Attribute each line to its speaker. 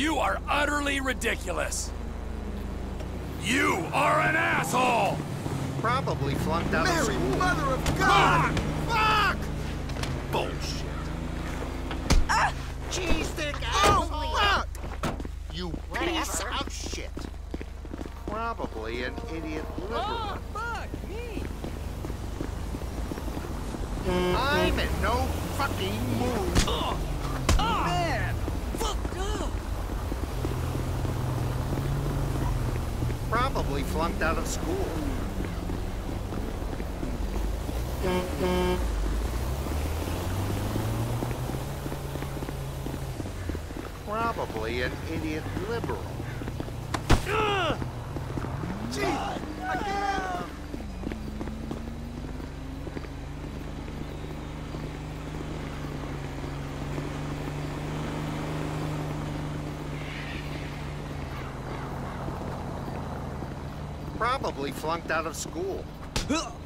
Speaker 1: You are utterly ridiculous. You are an asshole!
Speaker 2: Probably flunked out of
Speaker 3: Mary,
Speaker 2: school.
Speaker 3: mother of God! Fuck!
Speaker 2: Bullshit.
Speaker 4: Ah!
Speaker 2: Cheese stick
Speaker 4: Oh,
Speaker 2: fuck! You piece
Speaker 4: Whatever.
Speaker 2: of shit. Probably an idiot liberal.
Speaker 1: fuck, me!
Speaker 2: I'm in no fucking mood.
Speaker 1: Oh,
Speaker 2: Probably flunked out of school. Probably an idiot liberal. Probably flunked out of school.